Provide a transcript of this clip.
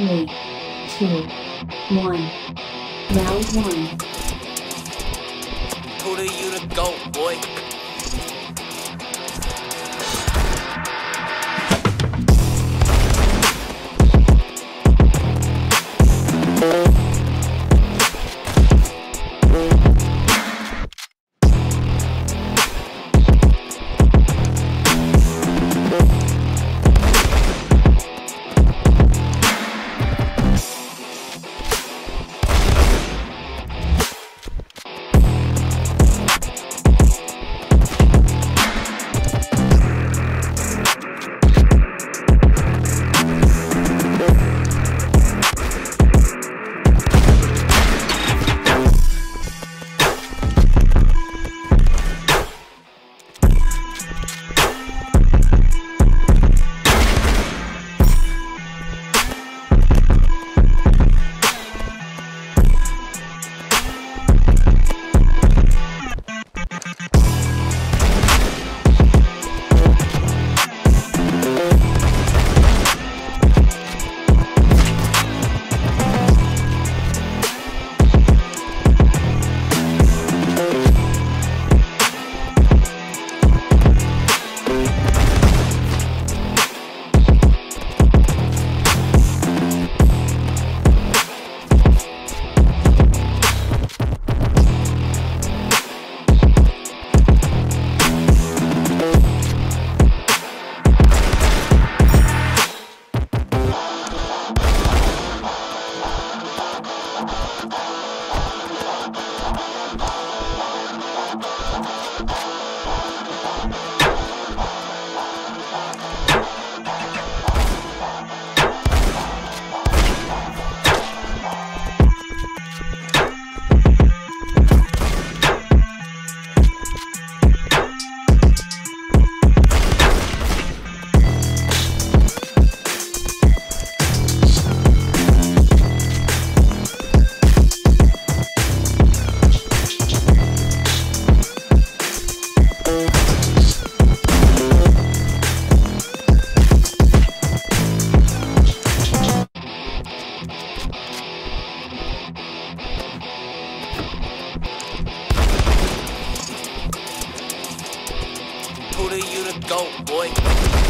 Three, two, one. Round one. Who do you to go, boy? go, boy.